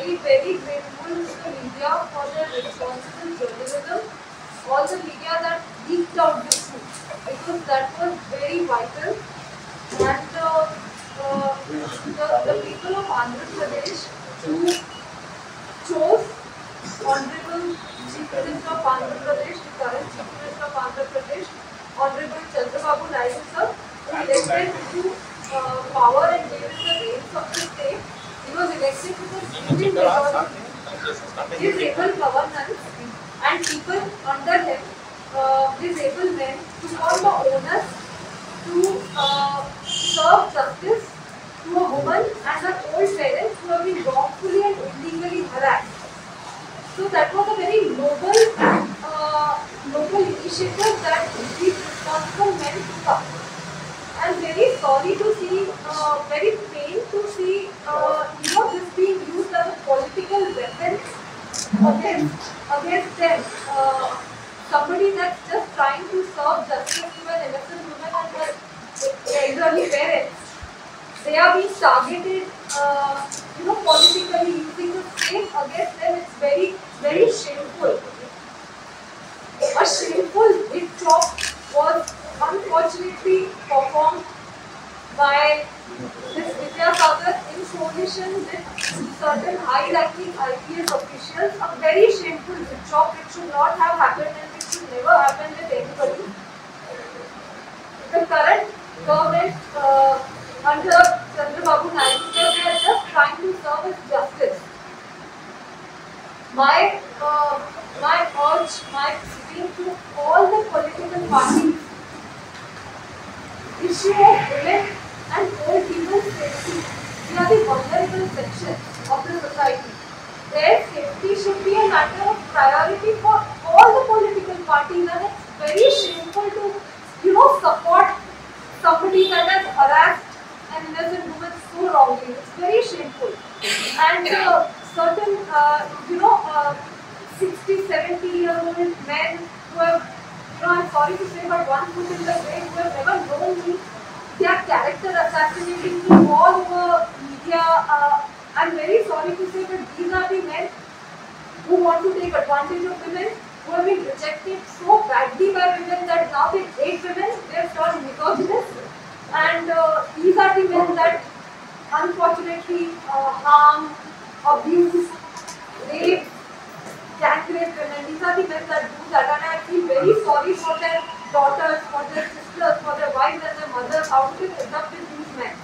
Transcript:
very, very grateful to the media for their responsible journalism. All the media that leaked out the truth because that was very vital. And uh, uh, the, the people of Andhra Pradesh who chose Honorable Chief Minister of Andhra Pradesh, the current Chief Minister of Andhra Pradesh, Honorable Chandrababu Naidu sir, who elected to His able governance and people under him, uh, his able men, took on the onus to uh, serve justice to a woman and her old parents who have been wrongfully and illegally harassed. So that was a very noble, uh, noble initiative that these responsible men took up. I'm very sorry to see, uh, very pained to see, uh, you know, this being used as a political weapon against, against them. Uh, somebody that's just trying to serve justice an innocent woman and her elderly parents. They are being targeted, uh, you know, politically using the same against them. It's very, very shameful. A shameful hit job was unfortunately performed by this Vidya Sagar coalition with certain high-ranking IPS officials. A very shameful job which should not have happened and which should never happen with anybody. The current government uh, under Chandrababu Naidu, they are just trying to serve as justice. My, uh, my urge, my plea to all the political parties, issue of women and old people's safety. They are the vulnerable section of the society. Their safety should be a matter of priority for all the political parties and it's very shameful to, you know, support somebody that has harassed an innocent woman so wrongly. It's very shameful. And uh, certain, uh, you know, uh, 60, 70 year old men who have, you know, I'm sorry to say, but one foot in the grave who have never known me, they are character assassinating me all I'm very sorry to say, but these are the men who want to take advantage of women, who have been rejected so badly by women that now they hate women, they have turned misogynist. And uh, these are the men that unfortunately uh, harm, abuse, rape, gang rape women. These are the men that do that. And I feel very sorry for their daughters, for their sisters, for their wives and their mothers, how to end up with these men.